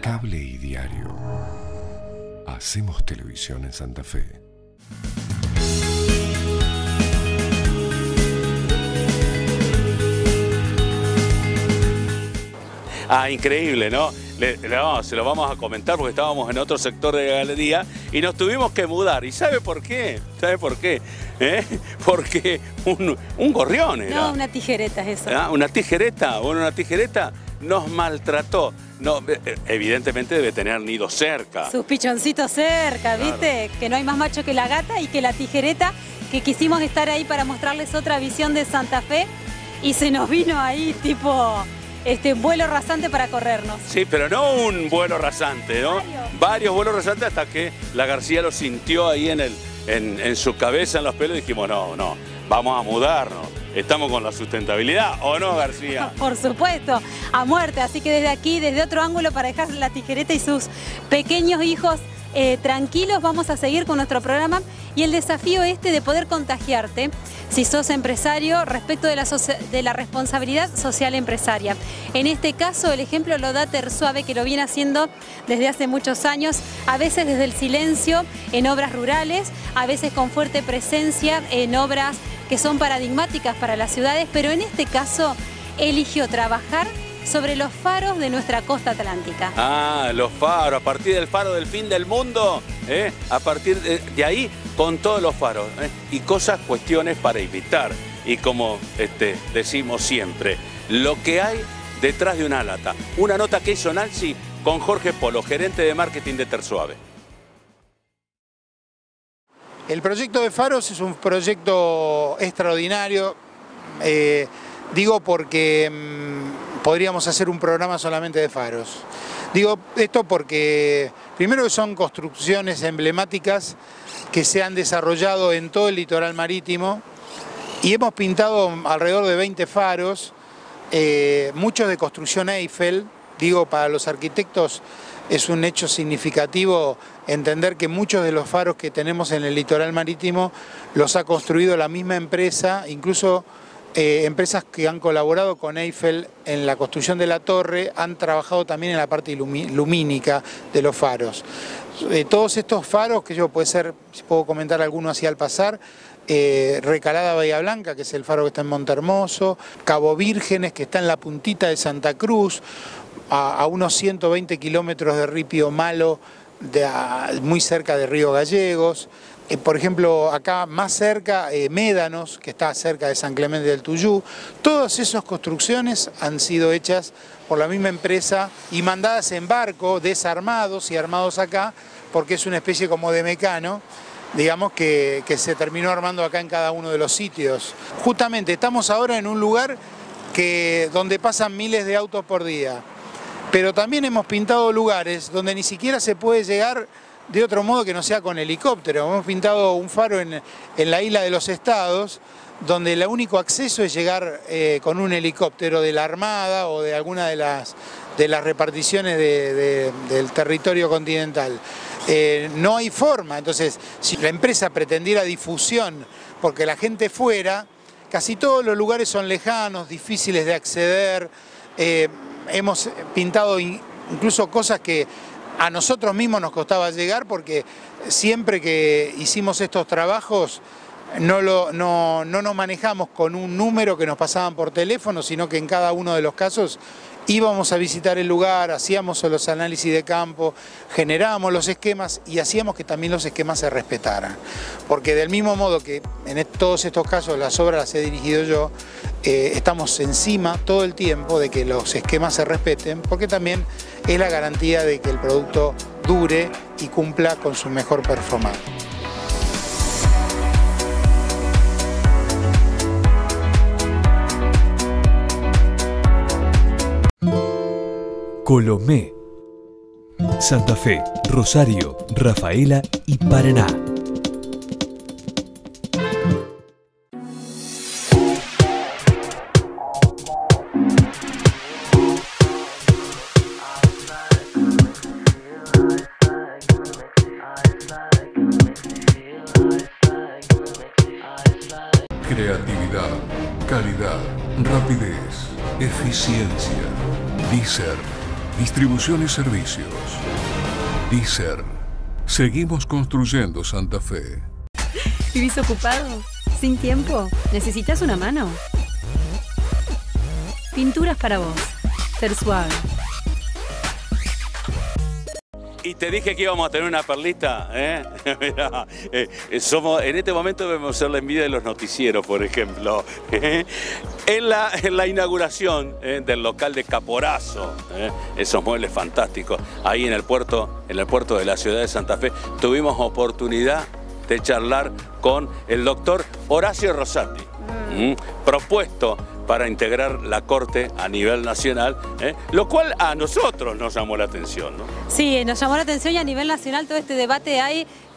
cable y diario. Hacemos televisión en Santa Fe. Ah, increíble, ¿no? Le- le vamos- se lo vamos a comentar porque estábamos en otro sector de la galería y nos tuvimos que mudar. ¿Y sabe por qué? ¿Sabe por qué? ¿Eh? Porque un, un gorrión era. No, una tijereta es eso. Ah, Una tijereta, bueno, una tijereta nos maltrató. No, eh, evidentemente debe tener nido cerca. Sus pichoncitos cerca, ¿viste? Que no hay más macho que la gata y que la tijereta, que quisimos estar ahí para mostrarles otra visión de Santa Fe y se nos vino ahí tipo este vuelo rasante para corrernos. Sí, pero no un vuelo rasante, ¿no? Varios. Varios vuelos rasantes hasta que la García lo sintió ahí en, el, en, en su cabeza, en los pelos, y dijimos, no, no, vamos a mudarnos. Estamos con la sustentabilidad, ¿o no, García? Por supuesto, a muerte. Así que desde aquí, desde otro ángulo, para dejar la tijereta y sus pequeños hijos eh, tranquilos, vamos a seguir con nuestro programa y el desafío este de poder contagiarte, si sos empresario, respecto de la, de la responsabilidad social empresaria. En este caso, el ejemplo lo da Tersuave, que lo viene haciendo desde hace muchos años, a veces desde el silencio, en obras rurales, a veces con fuerte presencia en obras que son paradigmáticas para las ciudades, pero en este caso eligió trabajar sobre los faros de nuestra costa atlántica. Ah, los faros, a partir del faro del fin del mundo, ¿eh? a partir de, de ahí con todos los faros ¿eh? y cosas, cuestiones para evitar. Y como este, decimos siempre, lo que hay detrás de una lata. Una nota que hizo Nancy con Jorge Polo, gerente de marketing de Tersuave. El proyecto de Faros es un proyecto extraordinario, eh, digo porque mm, podríamos hacer un programa solamente de faros. Digo esto porque primero son construcciones emblemáticas que se han desarrollado en todo el litoral marítimo y hemos pintado alrededor de 20 faros, eh, muchos de construcción Eiffel, digo para los arquitectos es un hecho significativo entender que muchos de los faros que tenemos en el litoral marítimo los ha construido la misma empresa, incluso eh, empresas que han colaborado con Eiffel en la construcción de la torre han trabajado también en la parte lumínica de los faros. Eh, todos estos faros, que yo puede ser, si puedo comentar alguno así al pasar, eh, Recalada Bahía Blanca, que es el faro que está en Montermoso, Cabo Vírgenes, que está en la puntita de Santa Cruz, a, unos 120 kilómetros de Ripio Malo, muy cerca de Río Gallegos. Eh, por ejemplo, acá más cerca, eh, Médanos, que está cerca de San Clemente del Tuyú. Todas esas construcciones han sido hechas por la misma empresa y mandadas en barco, desarmados y armados acá, porque es una especie como de mecano digamos, que, que se terminó armando acá en cada uno de los sitios. Justamente estamos ahora en un lugar que, donde pasan miles de autos por día, pero también hemos pintado lugares donde ni siquiera se puede llegar de otro modo que no sea con helicóptero. Hemos pintado un faro en, en la isla de los estados, donde el único acceso es llegar eh, con un helicóptero de la Armada o de alguna de las, de las reparticiones de- de- del territorio continental. Eh, no hay forma, entonces si la empresa pretendiera difusión porque la gente fuera, casi todos los lugares son lejanos, difíciles de acceder, eh, hemos pintado in- incluso cosas que a nosotros mismos nos costaba llegar porque siempre que hicimos estos trabajos no, lo, no, no nos manejamos con un número que nos pasaban por teléfono, sino que en cada uno de los casos íbamos a visitar el lugar, hacíamos los análisis de campo, generábamos los esquemas y hacíamos que también los esquemas se respetaran. Porque del mismo modo que en todos estos casos las obras las he dirigido yo, eh, estamos encima todo el tiempo de que los esquemas se respeten, porque también es la garantía de que el producto dure y cumpla con su mejor performance. Colomé, Santa Fe, Rosario, Rafaela y Paraná. Distribución y servicios. Deezer. Seguimos construyendo Santa Fe. ¿Vivís ocupado? ¿Sin tiempo? ¿Necesitas una mano? Pinturas para vos. Ser suave. Y te dije que íbamos a tener una perlita, ¿eh? Mirá, eh, somos, en este momento debemos ser la envidia de los noticieros, por ejemplo. ¿eh? En, la, en la inauguración ¿eh? del local de Caporazo, ¿eh? esos muebles fantásticos, ahí en el puerto, en el puerto de la ciudad de Santa Fe, tuvimos oportunidad de charlar con el doctor Horacio Rosati, ¿m? propuesto para integrar la Corte a nivel nacional, ¿eh? lo cual a nosotros nos llamó la atención. ¿no? Sí, nos llamó la atención y a nivel nacional todo este debate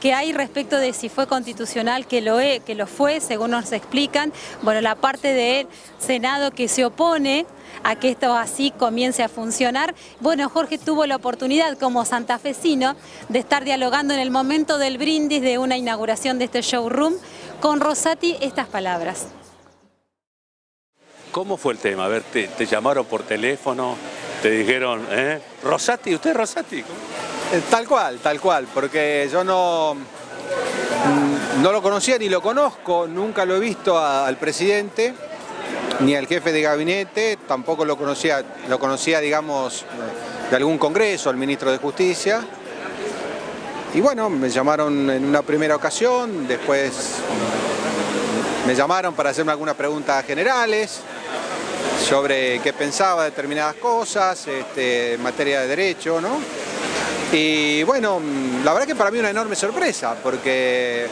que hay respecto de si fue constitucional, que lo, que lo fue, según nos explican. Bueno, la parte del Senado que se opone a que esto así comience a funcionar. Bueno, Jorge tuvo la oportunidad como santafesino de estar dialogando en el momento del brindis de una inauguración de este showroom con Rosati estas palabras. ¿Cómo fue el tema? A ver, te, llamaron por teléfono, te dijeron, ¿eh? Rosati, ¿usted es Rosati? Eh, Tal cual, tal cual, porque yo no, mm, no lo conocía ni lo conozco, nunca lo he visto al presidente, ni al jefe de gabinete, tampoco lo conocía, lo conocía, digamos, de algún congreso, al ministro de Justicia. Y bueno, me llamaron en una primera ocasión, después me llamaron para hacerme algunas preguntas generales sobre qué pensaba de determinadas cosas, este, en materia de derecho, ¿no? Y bueno, la verdad que para mí una enorme sorpresa, porque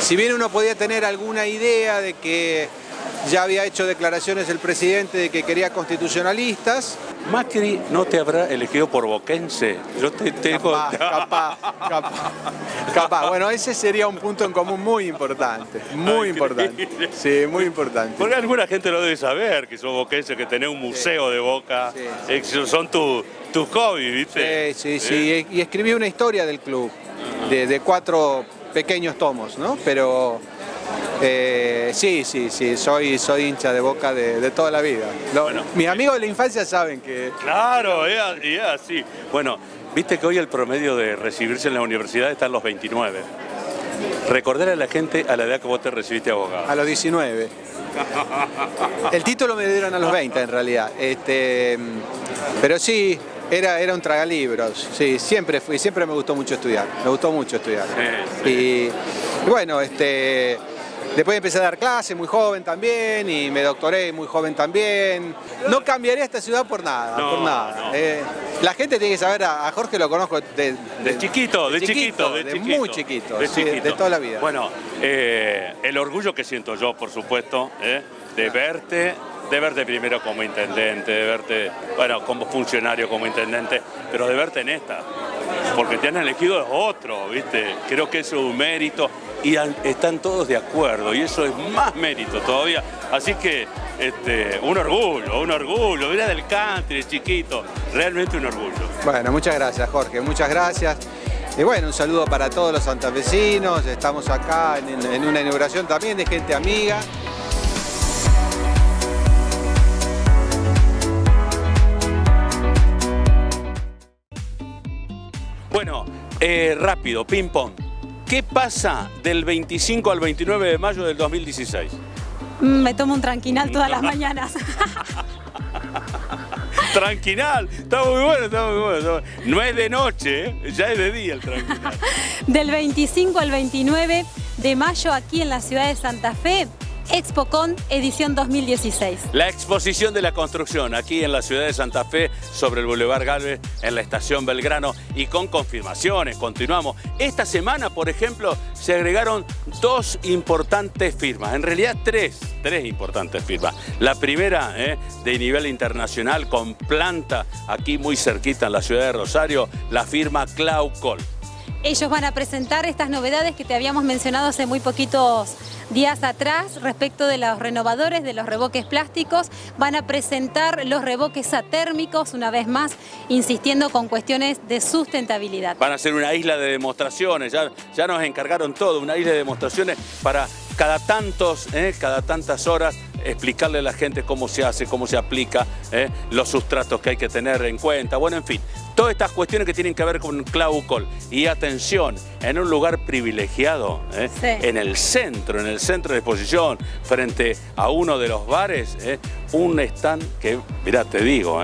si bien uno podía tener alguna idea de que ya había hecho declaraciones el presidente de que quería constitucionalistas, Macri no te habrá elegido por boquense. Yo te, te digo- capaz, capaz, capaz, capaz. Bueno, ese sería un punto en común muy importante, muy Ay, importante. Sí, muy importante. Porque alguna gente lo debe saber, que sos boquense, que tenés un museo de boca. Sí, Eh, son tus tu hobbies, ¿viste? Sí, sí, sí. Y escribí una historia del club, de, de cuatro pequeños tomos, ¿no? Pero eh, sí, sí, sí, soy, soy hincha de boca de, de toda la vida. Lo- Bueno. mis amigos de la infancia saben que. Claro, es a- y es así. Bueno, viste que hoy el promedio de recibirse en la universidad está en los 29. Recordar a la gente a la edad que vos te recibiste abogado. A los 19. El título me dieron a los 20 en realidad. Este, pero sí, era, era un tragalibros. Sí, siempre fui, siempre me gustó mucho estudiar. Me gustó mucho estudiar. Sí, Y, y bueno, este, después empecé a dar clases muy joven también y me doctoré muy joven también. No cambiaría esta ciudad por nada, No, por nada. no. Eh, la gente tiene que saber, a, Jorge lo conozco de, De chiquito, de chiquito, de, chiquito. muy chiquito, de sí, chiquito. de toda la vida. Bueno, eh, el orgullo que siento yo, por supuesto, ¿eh? de verte, de verte primero como intendente, de verte, bueno, como funcionario, como intendente, pero de verte en esta. Porque te han elegido es otro, ¿viste? Creo que es un mérito y están todos de acuerdo y eso es más mérito todavía. Así que, este, un orgullo, un orgullo. Mira del country, chiquito, realmente un orgullo. Bueno, muchas gracias Jorge, muchas gracias. Y bueno, un saludo para todos los santafesinos. Estamos acá en, en una inauguración también de gente amiga. Bueno, eh, rápido, ping pong. ¿Qué pasa del 25 al 29 de mayo del 2016? Mm, Me tomo un tranquinal todas las mañanas. Tranquinal, está muy bueno, está muy bueno. está muy- No es de noche, ¿eh? ya es de día el tranquinal. Del 25 al 29 de mayo aquí en la ciudad de Santa Fe, ExpoCon edición 2016. La exposición de la construcción aquí en la ciudad de Santa Fe sobre el Boulevard Galvez en la estación Belgrano y con confirmaciones, continuamos. Esta semana, por ejemplo, se agregaron dos importantes firmas, en realidad tres, tres importantes firmas. La primera eh, de nivel internacional con planta aquí muy cerquita en la ciudad de Rosario, la firma Claucol. Ellos van a presentar estas novedades que te habíamos mencionado hace muy poquitos días atrás respecto de los renovadores, de los reboques plásticos. Van a presentar los reboques atérmicos, una vez más, insistiendo con cuestiones de sustentabilidad. Van a ser una isla de demostraciones, ya, nos encargaron todo, una isla de demostraciones para cada tantos, eh, cada tantas horas explicarle a la gente cómo se hace, cómo se aplica, ¿eh? los sustratos que hay que tener en cuenta, bueno, en fin, todas estas cuestiones que tienen que ver con Claucol. Y atención, en un lugar privilegiado, ¿eh? en el centro, en el centro de exposición, frente a uno de los bares, ¿eh? un stand que, mirá, te digo,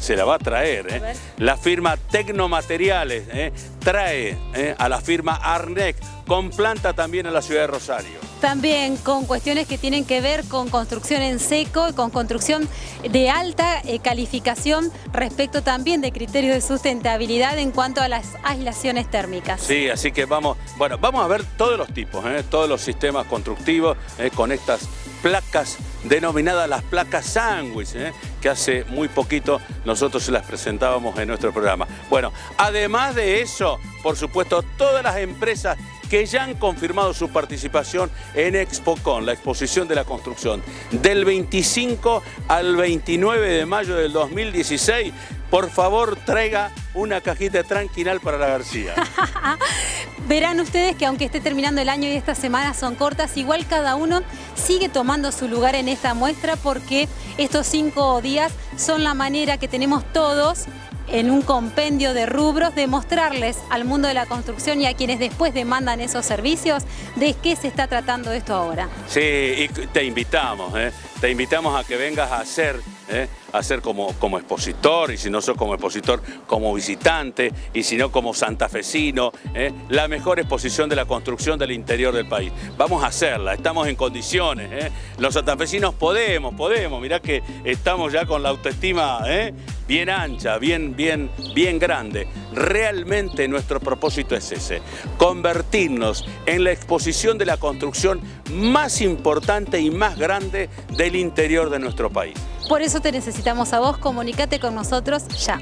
se la va a traer. La firma Tecnomateriales trae a la firma Arnec con planta también en la ciudad de Rosario. También con cuestiones que tienen que ver con construcción en seco y con construcción de alta eh, calificación respecto también de criterios de sustentabilidad en cuanto a las aislaciones térmicas. Sí, así que vamos, bueno, vamos a ver todos los tipos, ¿eh? todos los sistemas constructivos ¿eh? con estas placas denominadas las placas sándwich, que hace muy poquito nosotros se las presentábamos en nuestro programa. Bueno, además de eso, por supuesto, todas las empresas que ya han confirmado su participación en ExpoCon, la exposición de la construcción, del 25 al 29 de mayo del 2016. Por favor, traiga una cajita de tranquinal para la García. Verán ustedes que aunque esté terminando el año y estas semanas son cortas, igual cada uno sigue tomando su lugar en esta muestra porque estos cinco días son la manera que tenemos todos en un compendio de rubros, de mostrarles al mundo de la construcción y a quienes después demandan esos servicios de qué se está tratando esto ahora. Sí, y te invitamos, ¿eh? te invitamos a que vengas a hacer ¿eh? hacer como, como expositor, y si no sos como expositor, como visitante, y si no como santafesino, ¿eh? la mejor exposición de la construcción del interior del país. Vamos a hacerla, estamos en condiciones. ¿eh? Los santafesinos podemos, podemos, mirá que estamos ya con la autoestima bien ancha, bien, bien, bien grande. Realmente nuestro propósito es ese, convertirnos en la exposición de la construcción más importante y más grande del interior de nuestro país. Por eso te necesitamos a vos, comunícate con nosotros ya.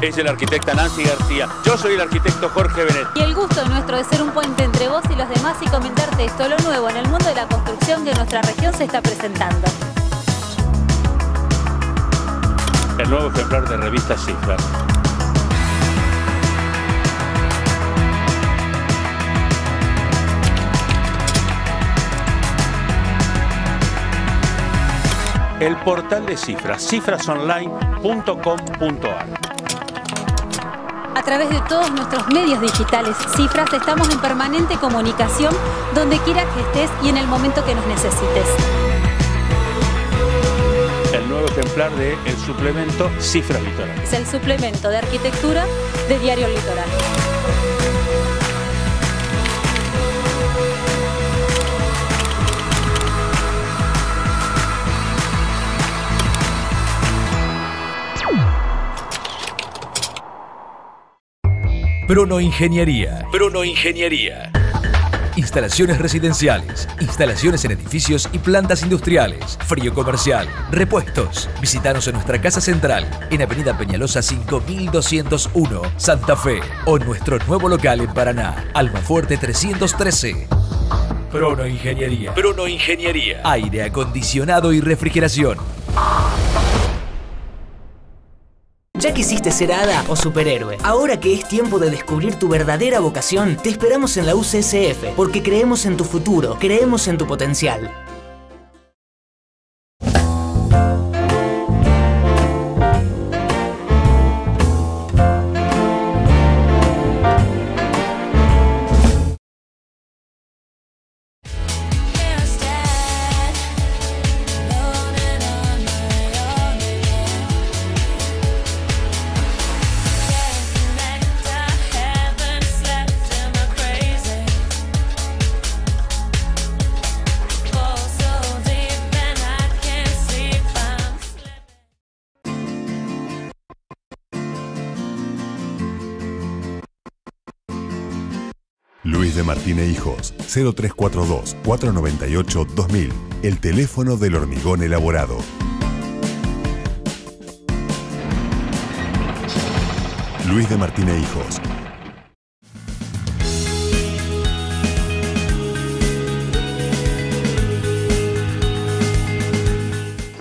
Es el arquitecta Nancy García. Yo soy el arquitecto Jorge Benet. Y el gusto nuestro de ser un puente entre vos y los demás y comentarte esto, lo nuevo en el mundo de la construcción que nuestra región se está presentando. El nuevo ejemplar de revista Cifras. El portal de cifras, cifrasonline.com.ar. A través de todos nuestros medios digitales, Cifras, estamos en permanente comunicación donde quiera que estés y en el momento que nos necesites ejemplar del el suplemento Cifras Litoral. Es el suplemento de arquitectura de Diario Litoral. Bruno Ingeniería. Bruno Ingeniería. Instalaciones residenciales, instalaciones en edificios y plantas industriales, frío comercial, repuestos. Visítanos en nuestra casa central, en Avenida Peñalosa 5201, Santa Fe, o en nuestro nuevo local en Paraná, Almafuerte 313. Prono Ingeniería. Prono Ingeniería. Aire acondicionado y refrigeración. Ya quisiste ser hada o superhéroe, ahora que es tiempo de descubrir tu verdadera vocación, te esperamos en la UCSF, porque creemos en tu futuro, creemos en tu potencial. Martín e Hijos, 0342-498-2000, el teléfono del hormigón elaborado. Luis de Martín e Hijos,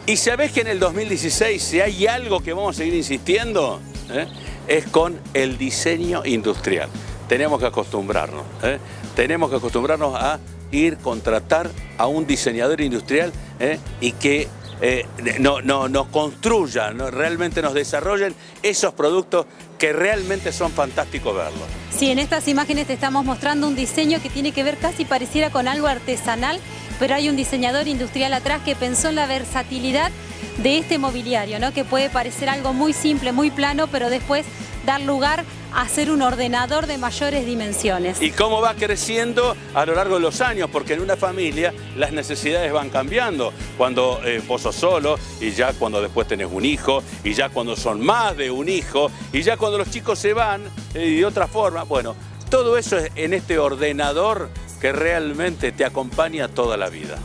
Y sabés que en el 2016, si hay algo que vamos a seguir insistiendo, ¿eh? es con el diseño industrial. Tenemos que acostumbrarnos, ¿eh? tenemos que acostumbrarnos a ir contratar a un diseñador industrial ¿eh? y que no, no, nos construyan, realmente nos desarrollen esos productos que realmente son fantásticos verlos. Sí, en estas imágenes te estamos mostrando un diseño que tiene que ver casi pareciera con algo artesanal, pero hay un diseñador industrial atrás que pensó en la versatilidad de este mobiliario, ¿no? que puede parecer algo muy simple, muy plano, pero después dar lugar a ser un ordenador de mayores dimensiones. Y cómo va creciendo a lo largo de los años, porque en una familia las necesidades van cambiando. Cuando eh, vos sos solo, y ya cuando después tenés un hijo, y ya cuando son más de un hijo, y ya cuando los chicos se van, eh, de otra forma. Bueno, todo eso es en este ordenador que realmente te acompaña toda la vida.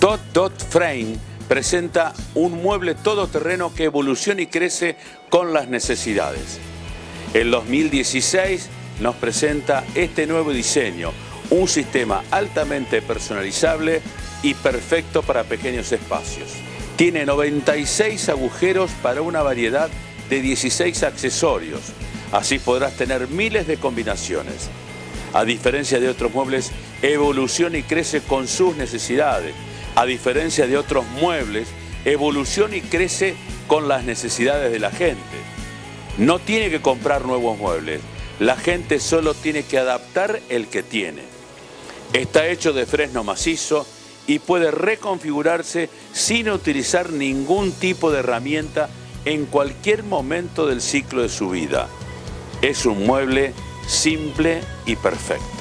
Dot Dot Frame presenta un mueble todoterreno que evoluciona y crece con las necesidades. El 2016 nos presenta este nuevo diseño, un sistema altamente personalizable y perfecto para pequeños espacios. Tiene 96 agujeros para una variedad de 16 accesorios. Así podrás tener miles de combinaciones. A diferencia de otros muebles, evoluciona y crece con sus necesidades. A diferencia de otros muebles, evoluciona y crece con las necesidades de la gente. No tiene que comprar nuevos muebles, la gente solo tiene que adaptar el que tiene. Está hecho de fresno macizo y puede reconfigurarse sin utilizar ningún tipo de herramienta en cualquier momento del ciclo de su vida. Es un mueble simple y perfecto.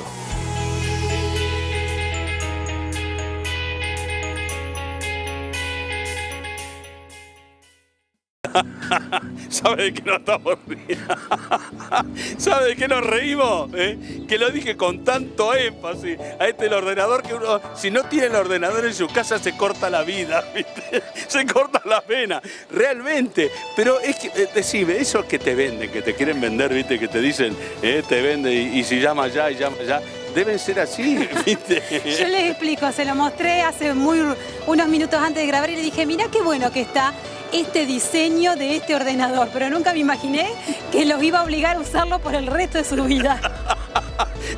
¿Sabe de qué nos estamos riendo? ¿Sabe de qué nos reímos? ¿Eh? Que lo dije con tanto énfasis. A este ordenador que uno, si no tiene el ordenador en su casa, se corta la vida. Se corta la pena, realmente. Pero es que, eh, decime, eso que te venden, que te quieren vender, ¿viste? Que te dicen, eh, te vende y, y si llama ya y llama ya deben ser así, ¿viste? Yo les explico, se lo mostré hace muy unos minutos antes de grabar y le dije, mira qué bueno que está este diseño de este ordenador, pero nunca me imaginé que los iba a obligar a usarlo por el resto de su vida.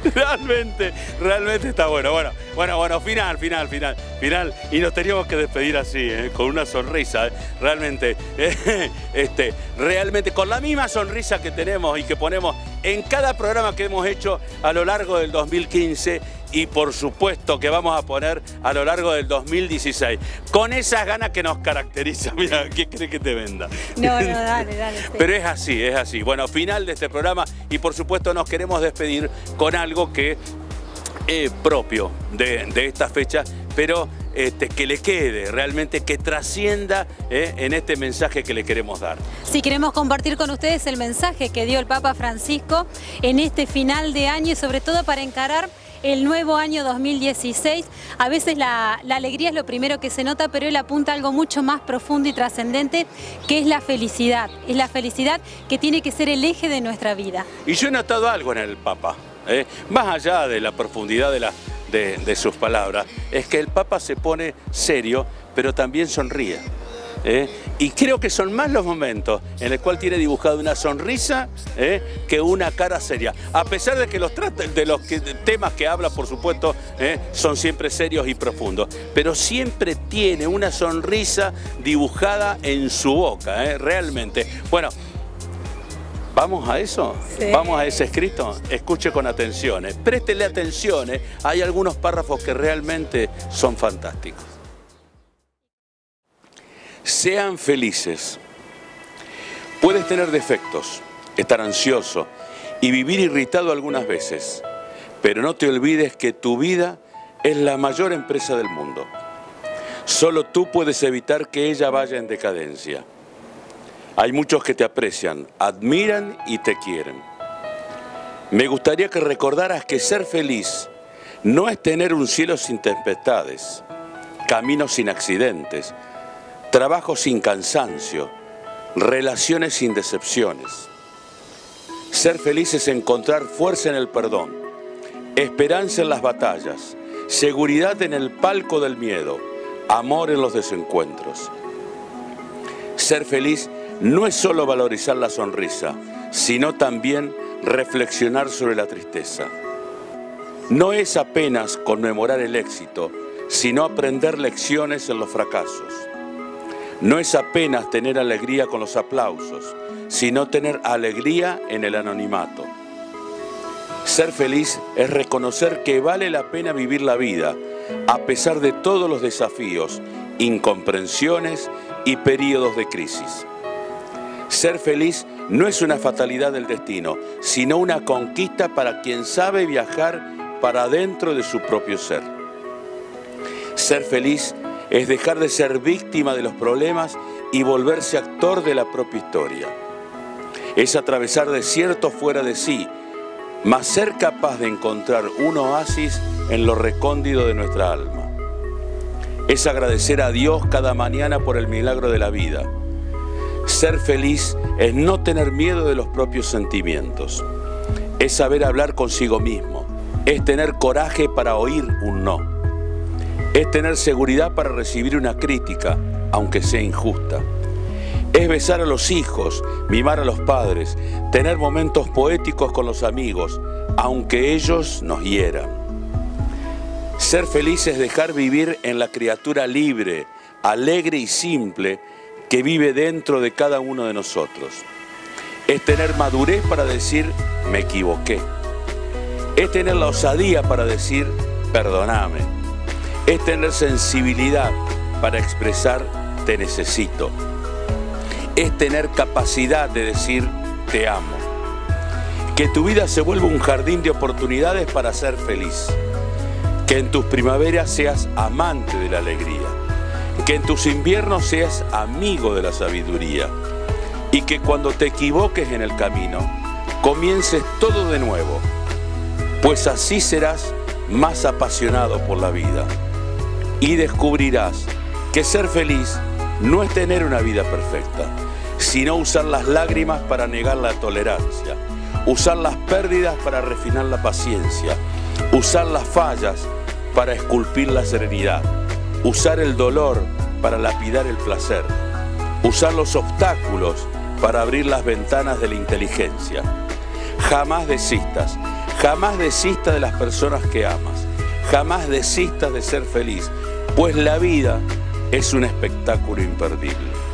realmente, realmente está bueno. Bueno, bueno, bueno, final, final, final, final. Y nos teníamos que despedir así, ¿eh? con una sonrisa, ¿eh? realmente, este, realmente, con la misma sonrisa que tenemos y que ponemos en cada programa que hemos hecho a lo largo del 2015 y por supuesto que vamos a poner a lo largo del 2016. Con esas ganas que nos caracteriza. Mira, ¿qué cree que te venda? No, no, dale, dale. Pero es así, es así. Bueno, final de este programa y por supuesto nos queremos despedir con algo que es propio de, esta fecha, pero este, que le quede, realmente que trascienda eh, en este mensaje que le queremos dar. Sí, queremos compartir con ustedes el mensaje que dio el Papa Francisco en este final de año y sobre todo para encarar el nuevo año 2016. A veces la, alegría es lo primero que se nota, pero él apunta a algo mucho más profundo y trascendente, que es la felicidad. Es la felicidad que tiene que ser el eje de nuestra vida. Y yo he notado algo en el Papa, ¿eh? más allá de la profundidad de, de sus palabras, es que el Papa se pone serio, pero también sonríe. ¿Eh? Y creo que son más los momentos en el cual tiene dibujado una sonrisa ¿eh? que una cara seria. A pesar de que los, de los temas que habla, por supuesto, ¿eh? son siempre serios y profundos. Pero siempre tiene una sonrisa dibujada en su boca, realmente. Bueno, ¿Vamos a eso? ¿Vamos a ese escrito? Escuche con atención, préstele atención, hay algunos párrafos que realmente son fantásticos. Sean felices. Puedes tener defectos, estar ansioso y vivir irritado algunas veces, pero no te olvides que tu vida es la mayor empresa del mundo. Solo tú puedes evitar que ella vaya en decadencia. Hay muchos que te aprecian, admiran y te quieren. Me gustaría que recordaras que ser feliz no es tener un cielo sin tempestades, caminos sin accidentes, trabajo sin cansancio, relaciones sin decepciones. Ser feliz es encontrar fuerza en el perdón, esperanza en las batallas, seguridad en el palco del miedo, amor en los desencuentros. Ser feliz no es solo valorizar la sonrisa, sino también reflexionar sobre la tristeza. No es apenas conmemorar el éxito, sino aprender lecciones en los fracasos. No es apenas tener alegría con los aplausos, sino tener alegría en el anonimato. Ser feliz es reconocer que vale la pena vivir la vida, a pesar de todos los desafíos, incomprensiones y periodos de crisis. Ser feliz no es una fatalidad del destino, sino una conquista para quien sabe viajar para dentro de su propio ser. Ser feliz es dejar de ser víctima de los problemas y volverse actor de la propia historia. Es atravesar desiertos fuera de sí, mas ser capaz de encontrar un oasis en lo recóndido de nuestra alma. Es agradecer a Dios cada mañana por el milagro de la vida. Ser feliz es no tener miedo de los propios sentimientos. Es saber hablar consigo mismo. Es tener coraje para oír un no. Es tener seguridad para recibir una crítica, aunque sea injusta. Es besar a los hijos, mimar a los padres, tener momentos poéticos con los amigos, aunque ellos nos hieran. Ser feliz es dejar vivir en la criatura libre, alegre y simple que vive dentro de cada uno de nosotros. Es tener madurez para decir, me equivoqué. Es tener la osadía para decir, perdoname. Es tener sensibilidad para expresar, te necesito es tener capacidad de decir te amo. Que tu vida se vuelva un jardín de oportunidades para ser feliz. Que en tus primaveras seas amante de la alegría. Que en tus inviernos seas amigo de la sabiduría. Y que cuando te equivoques en el camino, comiences todo de nuevo. Pues así serás más apasionado por la vida. Y descubrirás que ser feliz no es tener una vida perfecta sino usar las lágrimas para negar la tolerancia, usar las pérdidas para refinar la paciencia, usar las fallas para esculpir la serenidad, usar el dolor para lapidar el placer, usar los obstáculos para abrir las ventanas de la inteligencia. Jamás desistas, jamás desistas de las personas que amas, jamás desistas de ser feliz, pues la vida es un espectáculo imperdible.